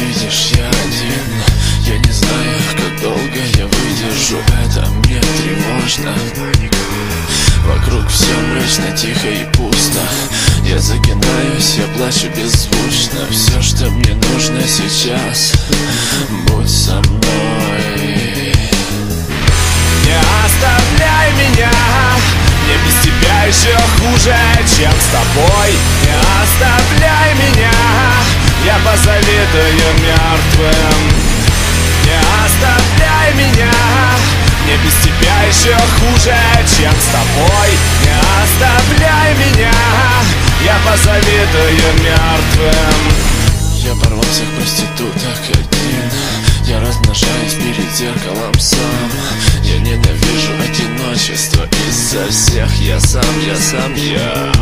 видишь, я один. Я не знаю, как долго я выдержу Это. Мне тревожно. Вокруг все мрачно, тихо и пусто. Я загинаюсь, я плачу беззвучно. Все, что мне нужно сейчас Будь со мной. Не оставляй меня. Мне без тебя еще хуже, чем с тобой. Я позавидую мертвым. Не оставляй меня Мне без тебя еще хуже, чем с тобой. Не оставляй меня Я позавидую мертвым. Я порвал всех проституток один Я размножаюсь перед зеркалом сам. Я ненавижу одиночество Из-за всех я сам, я сам, я.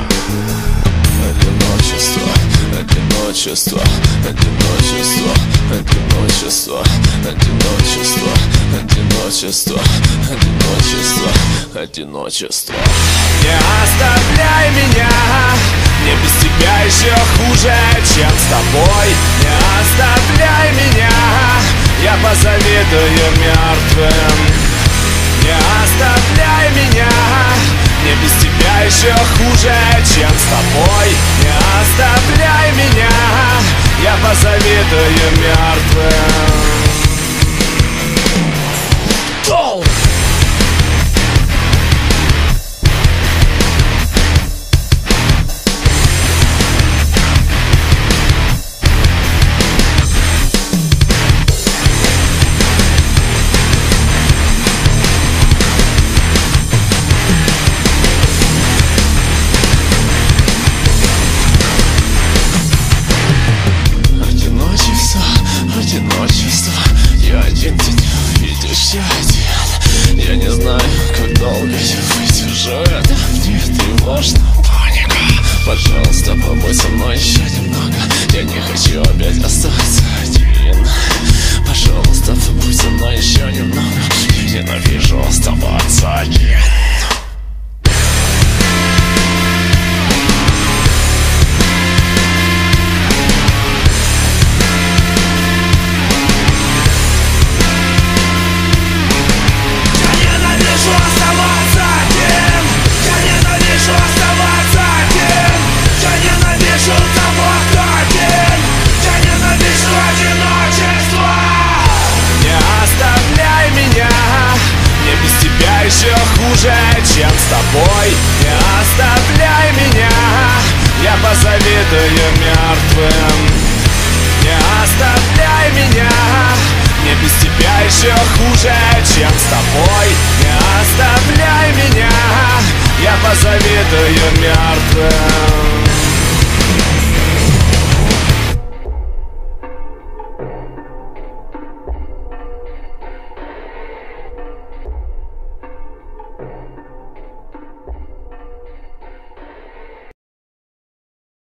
Одиночество, одиночество, одиночество, одиночество, одиночество, одиночество, одиночество, одиночество. Не оставляй меня Мне без тебя еще хуже, чем с тобой Не оставляй меня Я позавидую мертвым еще хуже, чем с тобой. Не оставляй я выдержу это Мне тревожно, паника. Пожалуйста, побудь со мной. Еще немного хуже, чем с тобой? Не оставляй меня Я позавидую мертвым. Не оставляй меня Мне без тебя еще хуже, чем с тобой. Не оставляй меня Я позавидую мертвым